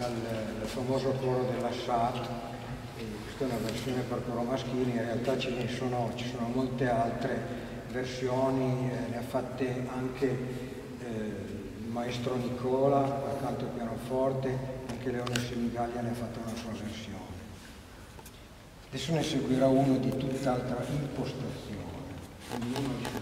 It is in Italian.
dal, dal famoso coro della SAT, questa è una versione per coro maschile, in realtà ce ne sono, ci sono molte altre versioni, eh, ne ha fatte anche eh, il maestro Nicola per canto pianoforte, anche Leone Semigaglia ne ha fatta una sua versione. Adesso ne seguirà uno di tutt'altra impostazione, ognuno di